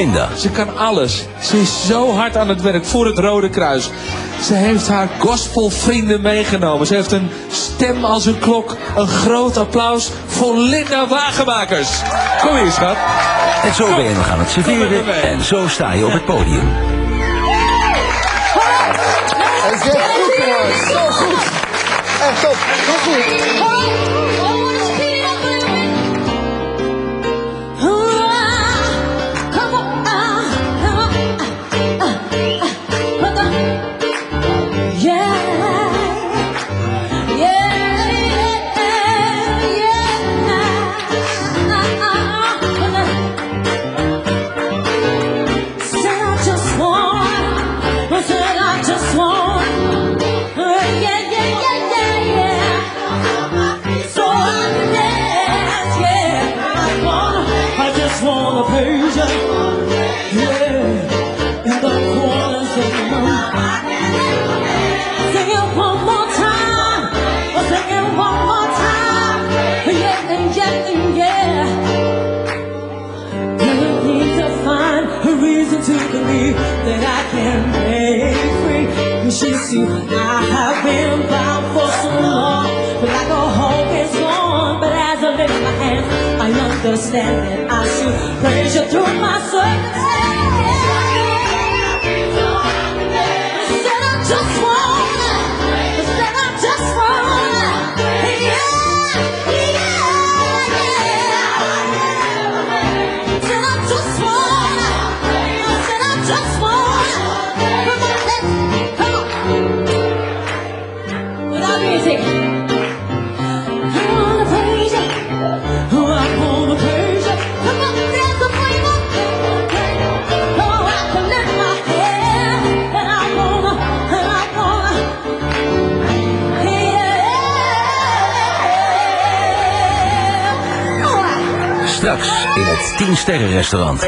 Linda. Ze kan alles. Ze is zo hard aan het werk voor het Rode Kruis. Ze heeft haar gospelvrienden meegenomen. Ze heeft een stem als een klok. Een groot applaus voor Linda Wagenmakers. Kom hier, schat. En zo ben je nog aan het serveren. En zo sta je op het podium. Het is goed jongens, zo goed. Echt top, zo goed. Praise yeah. In the corners of room. Sing it one more time, oh, it one more time, need to find a reason to believe that I can free. See, I have been bound for so long, like a hope is gone. But as I lift my I understand that I should praise 좋은 말 Straks in het 10 sterren restaurant.